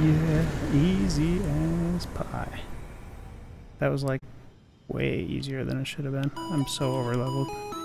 Yeah, easy as pie. That was like way easier than it should have been. I'm so over leveled.